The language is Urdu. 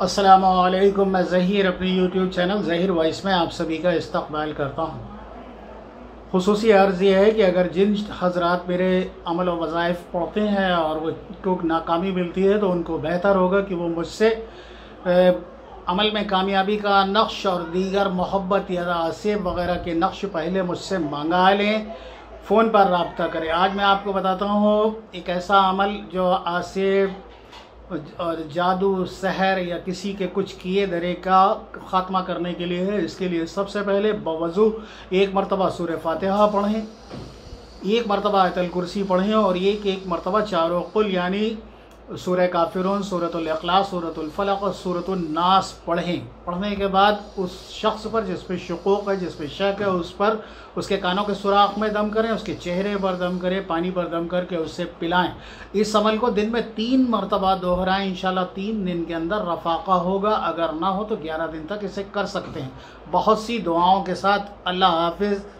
السلام علیکم، میں ظہیر اپنی یوٹیوب چینل ظہیر وائس میں آپ سبھی کا استقبال کرتا ہوں۔ خصوصی عرض یہ ہے کہ اگر جن حضرات میرے عمل و وظائف پڑھتے ہیں اور وہ کو ناکامی ملتی ہے تو ان کو بہتر ہوگا کہ وہ مجھ سے عمل میں کامیابی کا نقش اور دیگر محبت یا آصف وغیرہ کے نقش پہلے مجھ سے منگا لیں۔ فون پر رابطہ کریں۔ آج میں آپ کو بتاتا ہوں، ایک ایسا عمل جو آصف اور جادو سحر یا کسی کے کچھ کیے درے کا خاتمہ کرنے کے لیے ہے۔ اس کے لیے سب سے پہلے بوضو ایک مرتبہ سورہ فاتحہ پڑھیں، ایک مرتبہ آیت الکرسی پڑھیں اور ایک ایک مرتبہ چاروں قل یعنی سورہ کافرون صورت الاخلاص صورت الفلق اور صورت الناس پڑھیں۔ پڑھنے کے بعد اس شخص پر جس پہ شقوق ہے، جس پہ شک ہے، اس پر اس کے کانوں کے سوراخ میں دم کریں، اس کے چہرے پر دم کریں، پانی پر دم کر کے اس سے پلائیں۔ اس عمل کو دن میں تین مرتبہ دوہرائیں، انشاءاللہ تین دن کے اندر رفاقہ ہوگا۔ اگر نہ ہو تو گیارہ دن تک اسے کر سکتے ہیں۔ بہت سی دعاؤں کے ساتھ اللہ حافظ